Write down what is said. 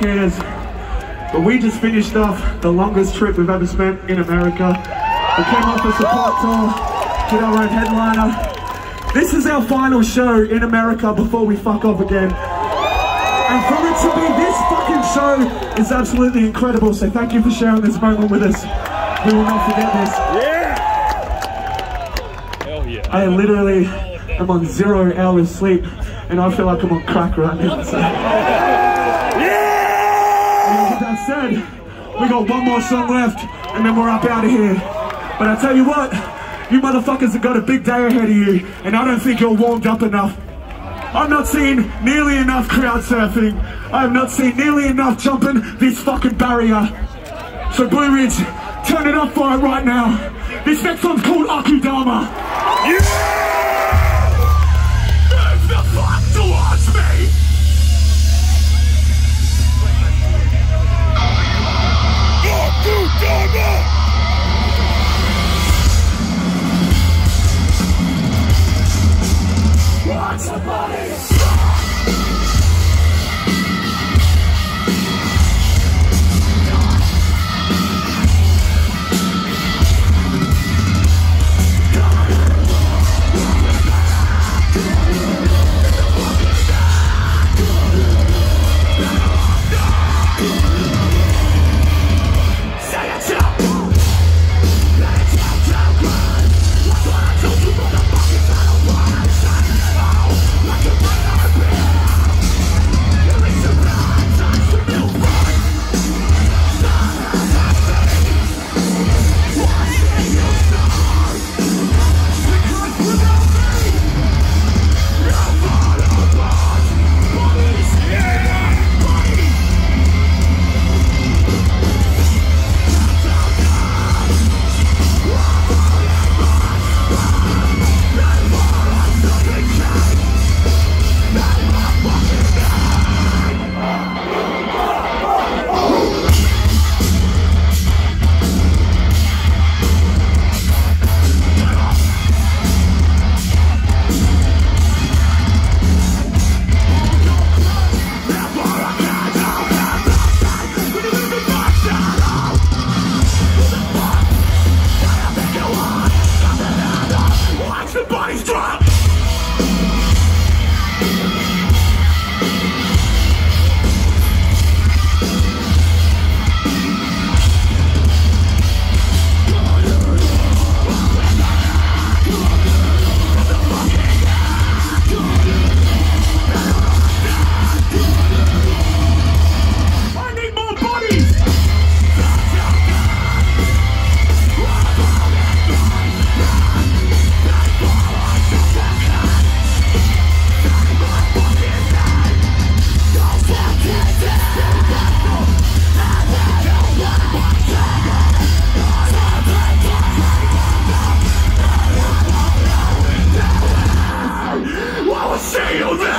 cares? But we just finished off the longest trip we've ever spent in America. We came off a support tour, did our own headliner. This is our final show in America before we fuck off again. And for it to be this fucking show is absolutely incredible. So thank you for sharing this moment with us. We will not forget this. Yeah! Hell yeah. I literally am on zero hours sleep and I feel like I'm on crack right now. So. That said, we got one more song left and then we're up out of here. But I tell you what, you motherfuckers have got a big day ahead of you and I don't think you're warmed up enough. I've not seen nearly enough crowd surfing. I have not seen nearly enough jumping this fucking barrier. So Blue Ridge, turn it up for it right now. This next one's called Akudama. Yeah! Hail